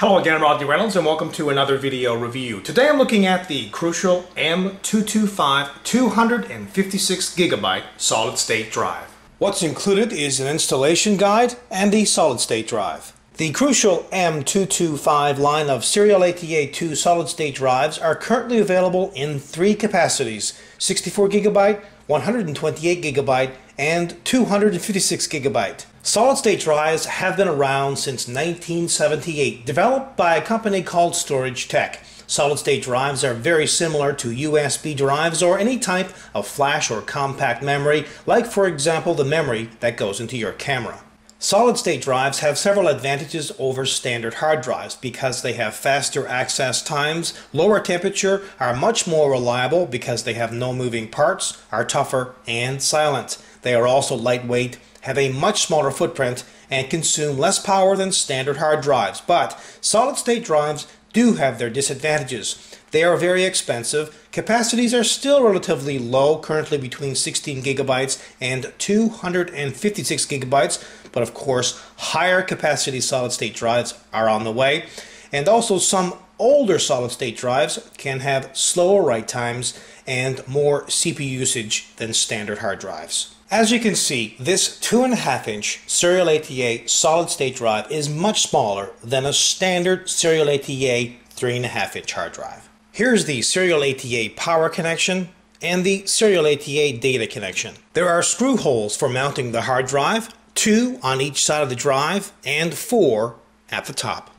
Hello again, Rodney Reynolds, and welcome to another video review. Today I'm looking at the Crucial M225 256GB solid state drive. What's included is an installation guide and the solid state drive. The Crucial M225 line of Serial ATA2 solid state drives are currently available in three capacities 64GB, 128 gigabyte, and 256 gigabyte. Solid state drives have been around since 1978, developed by a company called StorageTek. Solid state drives are very similar to USB drives or any type of flash or compact memory, like for example the memory that goes into your camera. Solid state drives have several advantages over standard hard drives because they have faster access times, lower temperature, are much more reliable because they have no moving parts, are tougher, and silent. They are also lightweight have a much smaller footprint and consume less power than standard hard drives, but solid state drives do have their disadvantages. They are very expensive. Capacities are still relatively low, currently between 16 gigabytes and 256 gigabytes, but of course, higher capacity solid state drives are on the way. And also, some older solid state drives can have slower write times and more CPU usage than standard hard drives. As you can see, this 2.5 inch Serial ATA solid state drive is much smaller than a standard Serial ATA 3.5 inch hard drive. Here's the Serial ATA power connection and the Serial ATA data connection. There are screw holes for mounting the hard drive, two on each side of the drive and four at the top.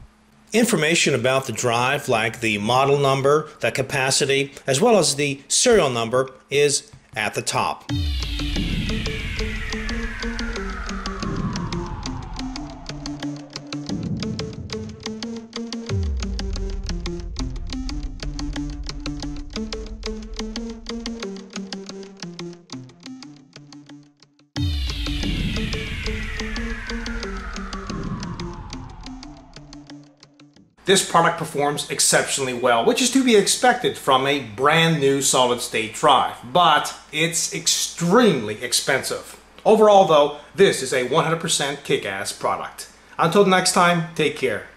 Information about the drive like the model number, the capacity, as well as the serial number is at the top. This product performs exceptionally well, which is to be expected from a brand new solid state drive, but it's extremely expensive. Overall though, this is a 100% kick-ass product. Until next time, take care.